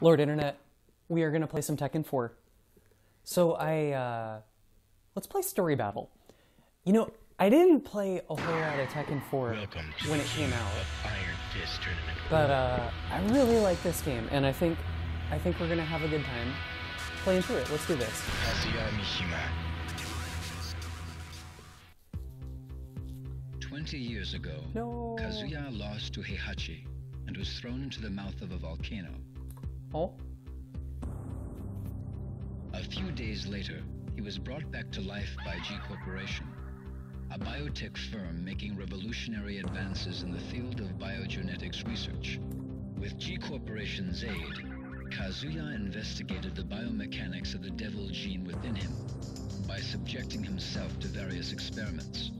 Lord Internet, we are going to play some Tekken 4. So I, uh, let's play Story Battle. You know, I didn't play a whole lot of Tekken 4 Welcome when it came out, the Iron Fist tournament. but uh, I really like this game, and I think, I think we're going to have a good time playing through it. Let's do this. Kazuya Mishima. Twenty years ago, No. Kazuya lost to Heihachi and was thrown into the mouth of a volcano. Oh, A few days later, he was brought back to life by G Corporation, a biotech firm making revolutionary advances in the field of biogenetics research. With G Corporation's aid, Kazuya investigated the biomechanics of the devil gene within him by subjecting himself to various experiments.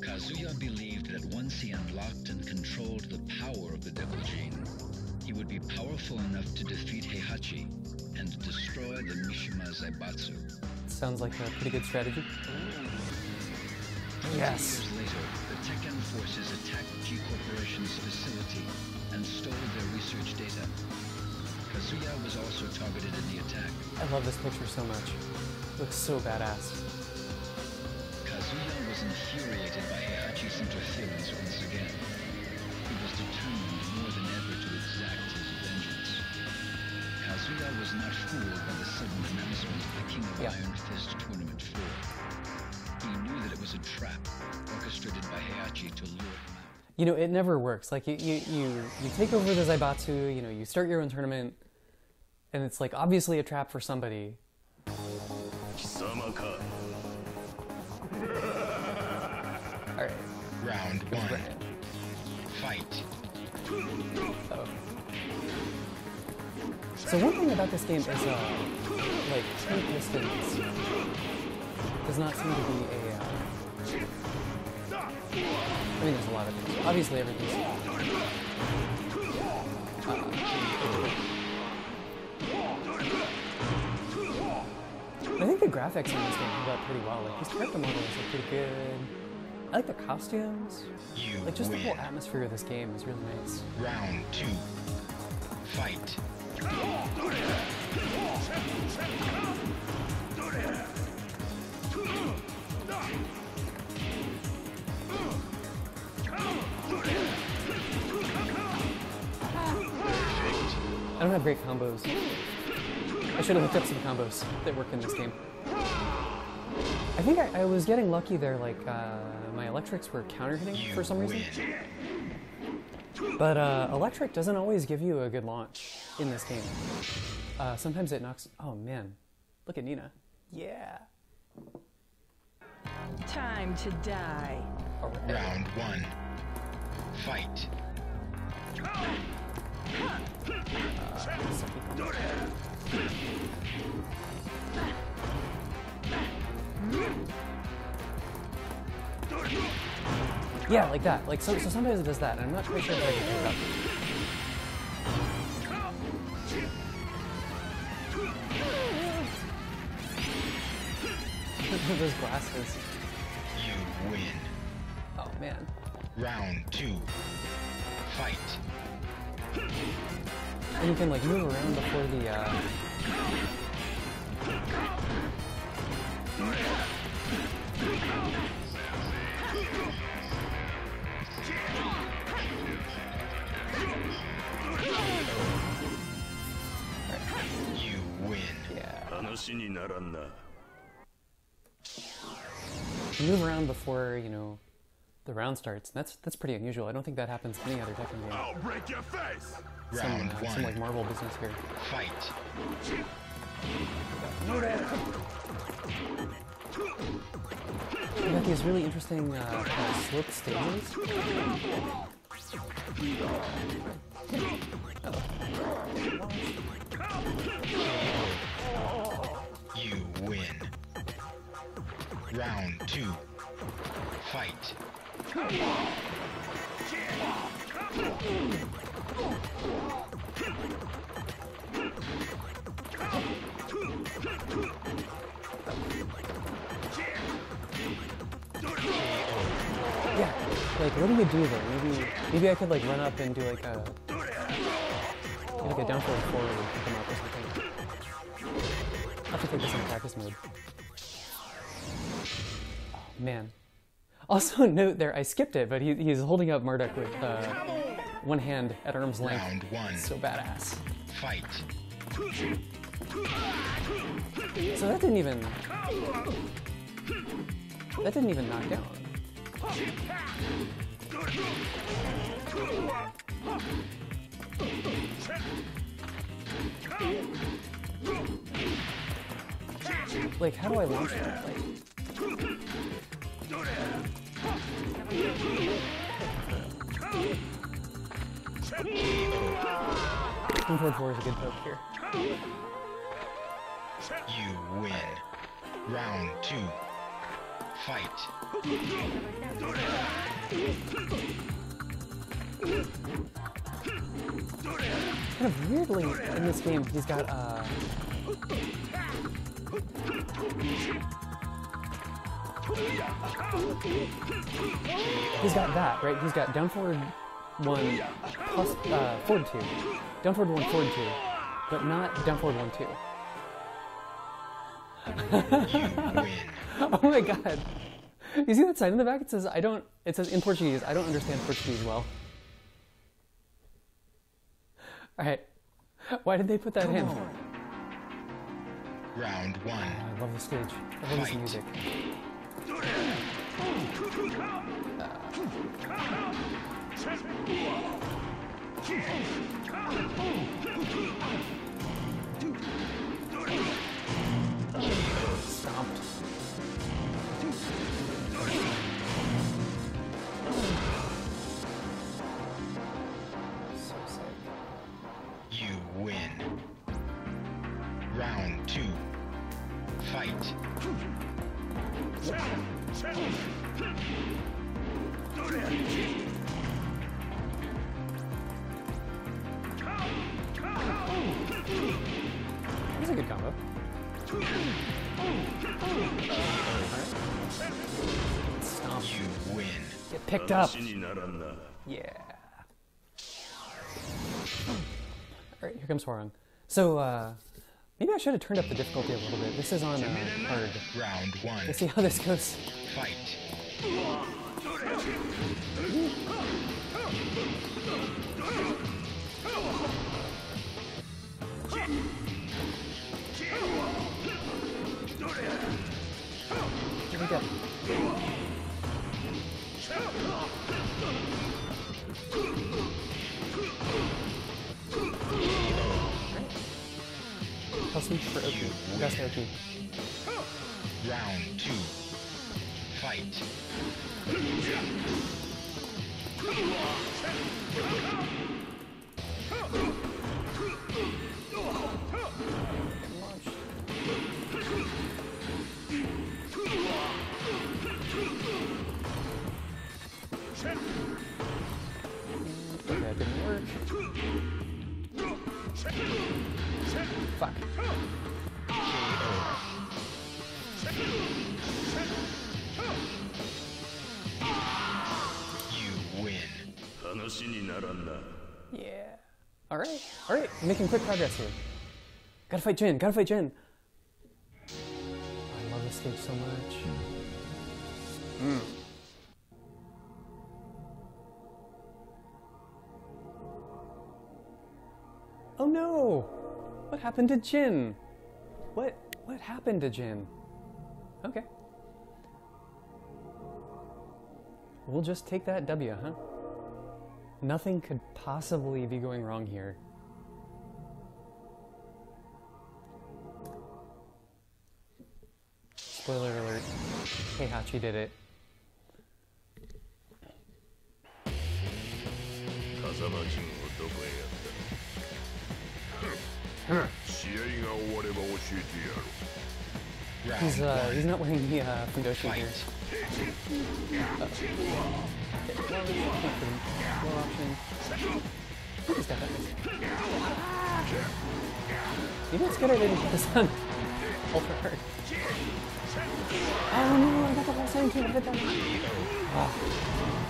Kazuya believed that once he unlocked and controlled the power of the devil gene, he would be powerful enough to defeat Heihachi and destroy the Mishima Zaibatsu. sounds like a pretty good strategy. Yes. years later, the Tekken forces attacked G Corporation's facility and stole their research data. Kazuya was also targeted in the attack. I love this picture so much. looks so badass. Kazuya was infuriated by Heihachi's interference once again. Determined more than ever to exact his vengeance. Kazuya was not fooled by the sudden announcement of the King of Yeah. Iron Fist Tournament 4. He knew that it was a trap orchestrated by Heihachi to lure him out. You know, it never works. Like you, you, you, you take over the Zaibatsu. You know, you start your own tournament, and it's like obviously a trap for somebody. So one thing about this game is, uh, like two pistons does not seem to be a. Uh, I mean, there's a lot of things. Obviously, everything's. I think the graphics in this game hold up pretty well. Like these character models are pretty good. I like the costumes. You Like just the whole atmosphere of this game is really nice. Round two. Fight. I don't have great combos. I should have looked up some combos that work in this game. I think I, I was getting lucky there, like, uh, my electrics were counter hitting for some reason. But uh, electric doesn't always give you a good launch in this game. Uh, sometimes it knocks. Oh man, look at Nina. Yeah. Time to die. All right. Round one. Fight. Yeah, like that. Like so, so sometimes it does that, and I'm not quite sure if I can pick it up. Those glasses. You win. Oh man. Round two. Fight. And you can like move around before the. Uh... You win. Yeah. Move around before, you know, the round starts. That's that's pretty unusual. I don't think that happens in any other Tekken game. I'll break your face. Some, round uh, one. some like Marvel business here. Fight. We got these really interesting uh, kind of slip stages. Two. Fight. Yeah. Like, what do you do there? Maybe maybe I could like run up and do like a Like a down forward forward pick him up or something. I'll have to take this in practice mode. Man. Also, note there, I skipped it, but he, he's holding up Marduk with uh, one hand at arm's length. Round one. So badass. Fight. So that didn't even. That didn't even knock down. Like, how do I launch that? Like, Come toward four is a good poke here. You win. Round two. Fight. Kind of weirdly in this game, he's got uh. He's got that, right? He's got down forward one plus uh, forward two, down forward one, forward two, but not down forward one two. Oh my god! You see that sign in the back? It says I don't. It says in Portuguese. I don't understand Portuguese well. All right. Why did they put that in? Round one. I love the stage. I love this music. Stomped. You win. Round two. Fight. That's a good combo. You win. Get picked up. Yeah. All right, here comes Hwoarang. So, uh, maybe I should have turned up the difficulty a little bit. This is on uh, hard. Round one. Let's see how this goes. Fight. Here we go. Sneak for Oki. Best Oki. Round two. Fight. That didn't work. Fuck. You win. Yeah. Alright, alright, making quick progress here. Gotta fight Jin, gotta fight Jin. I love this stage so much. Mm. Oh no! What happened to Jin? What what happened to Jin? Okay. We'll just take that W, huh? Nothing could possibly be going wrong here. Spoiler alert. Heihachi did it. 風 試合が終われば教えてやろ Round He's uh one. he's not wearing the uh Fundoshi Fight. here. Uh, okay, well, let's wait for the slow option. He's got that. Maybe it's good I didn't put this on ultra hard. Oh no, I got the whole thing too. I hit that. Ah.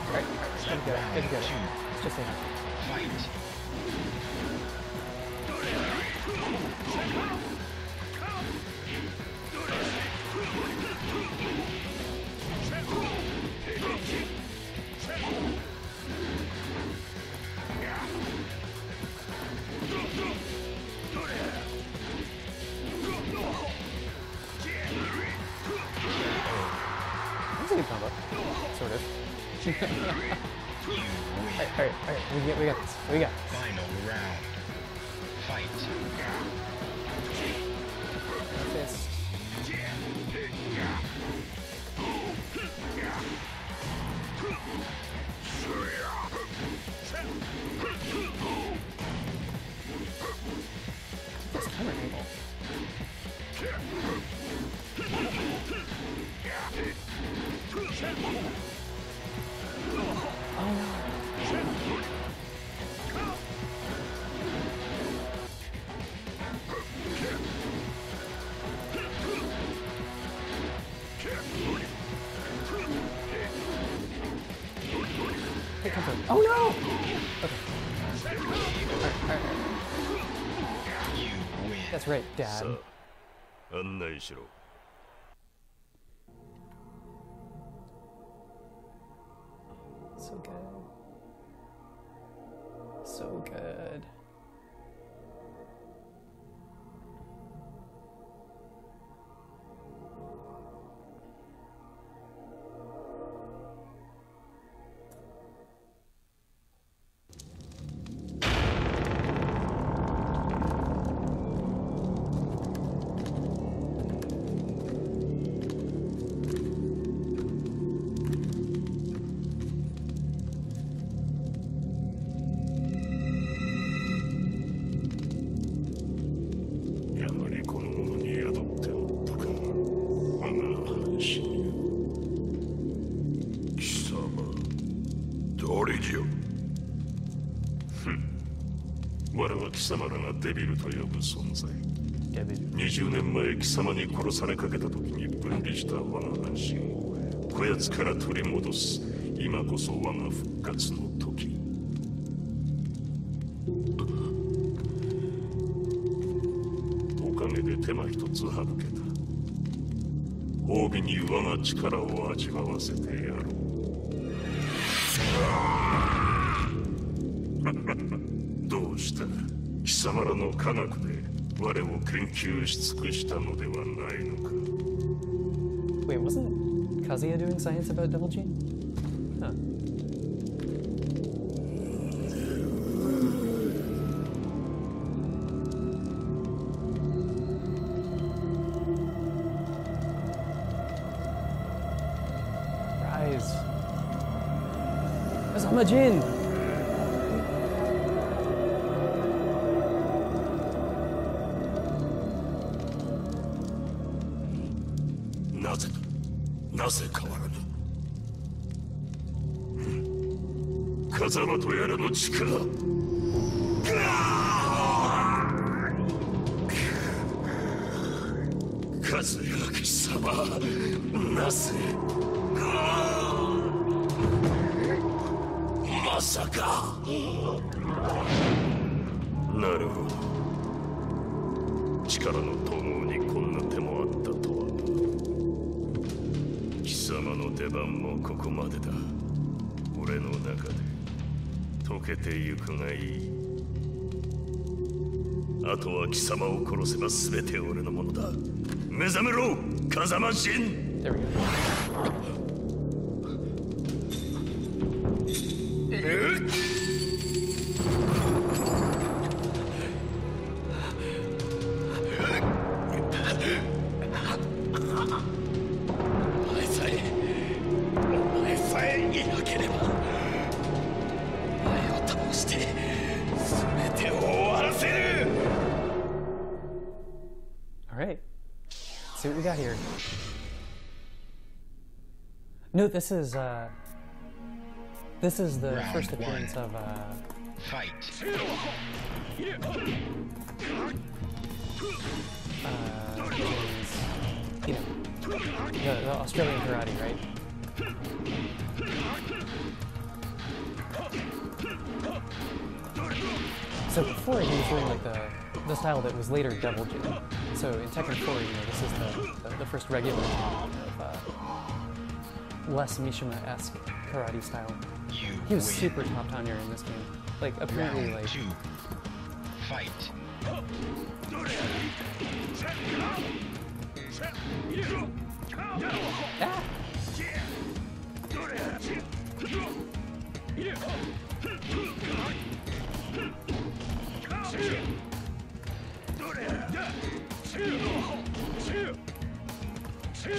Alright, good to go. Good to go. It's just a Sort of. alright, alright, alright. We, get, we got this. We got this. Final round. Fight. Oh no! Okay. All right, all right. You win. That's right, Dad. So good. So good. 様らがデビルと呼ぶ存在。20年前貴様に殺されかけた時に分離した我が半身をこやつから取り戻す。今こそ我が復活の時。おかげで手間一つ省けた。褒美に我が力を味わわせてやろう。貴様らの科学で我を研究し尽くしたのではないのか Wait, wasn't Kazuya doing science about Double Gene? Huh. Rise. Kazama Jin! 風間とやらの力。和也貴様なぜまさか。なるほど。力の統合にこんな手もあったとは。貴様の出番もここまでだ。溶けてゆくがいい。あとは貴様を殺せば全て俺のものだ。目覚めろ風間神。There we go. No, this is uh this is the Round first appearance one. of uh Fight. uh James, you know the, the Australian karate, right? So before he was doing like the the style that was later Devil Jin. So in Tekken 4, you know, this is the, the, the first regular of uh, less Mishima-esque karate style. You He was win. super top down here in this game. Like apparently Round like two. Fight. ah! Nope.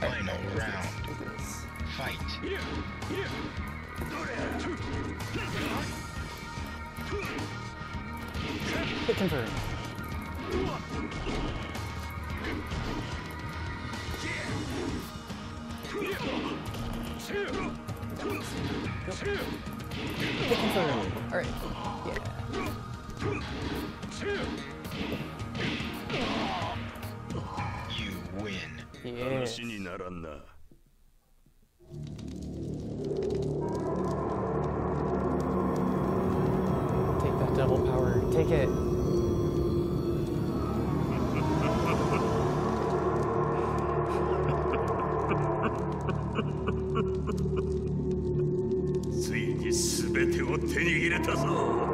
Final round. Fight. Hit confirm. Get confirmed. Alright. Yeah. You win. Yes. Take that double power. Take it. を手に入れたぞ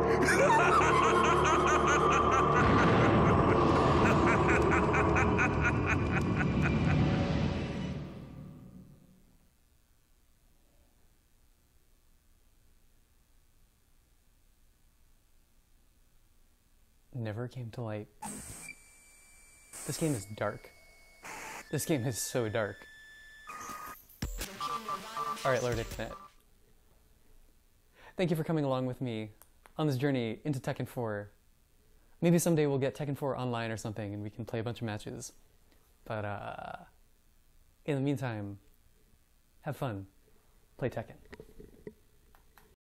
Never came to light. This game is dark. This game is so dark. Alright, Lord Ixnet. Thank you for coming along with me on this journey into Tekken 4. Maybe someday we'll get Tekken 4 online or something and we can play a bunch of matches. But uh, in the meantime, have fun. Play Tekken.